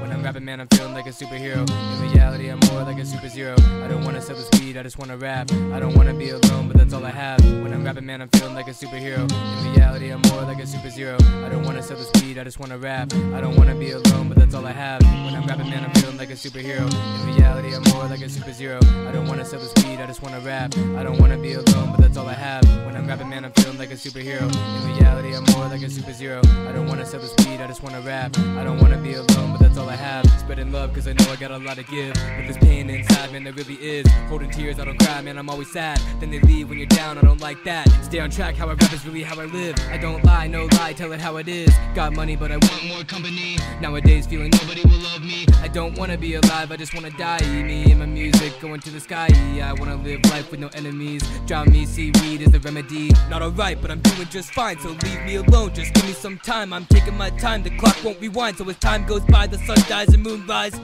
When I'm rapping, man, I'm feeling like a superhero. In reality, I'm more like a super zero. I don't wanna sell this speed, I just wanna rap. I don't wanna be alone, but that's all I have. When I'm rapping, man, I'm feeling like a superhero. In reality, I'm more like a super zero. I don't wanna sell this speed, I just wanna rap. I don't wanna be alone, but that's all I have. When I'm rapping, man, like a superhero. In reality, I'm more like a super zero. I don't wanna sell this weed, I just wanna rap. I don't wanna be alone, superhero. In reality, I'm more like a super zero. I don't wanna sell this weed, I just wanna rap. I don't wanna be alone, but that's all I have. Spreading love, cause I know I got a lot to give. But there's pain inside, man, there really is. Holding tears, I don't cry, man, I'm always sad. Then they leave when you're down, I don't like that. Stay on track, how I rap is really how I live. I don't lie, no lie, tell it how it is. Got money, but I want more company. Nowadays, feeling nobody will love me. I don't wanna be alive, I just wanna die. Me and my music going to the sky. I wanna live life with no enemies. Drown me, seaweed is the remedy. Not alright, but I'm doing just fine, so leave me alone. Just give me some time. I'm taking my time, the clock won't rewind. So as time goes by, the sun dies and moon rise.